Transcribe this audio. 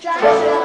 Jackson.